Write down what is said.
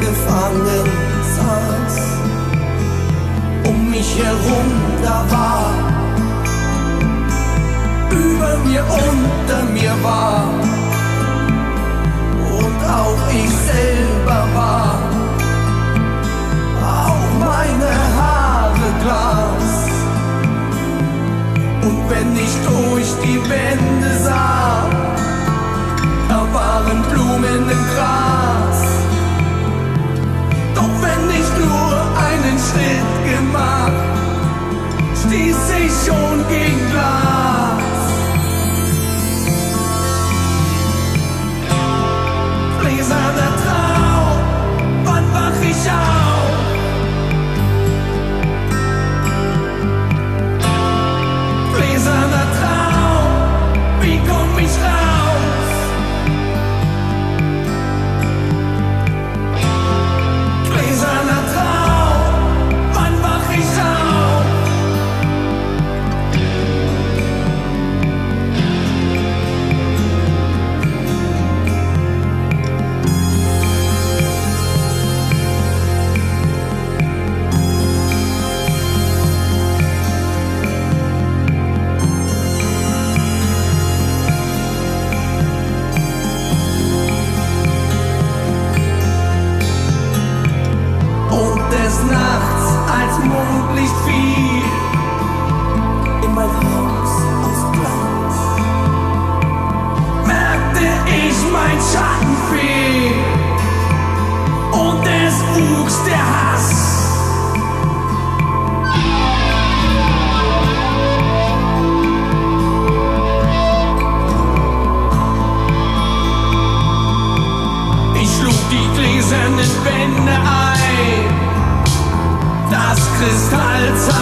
abgefangen saß. Um mich herum, da war über mir unten. Kristallzeit.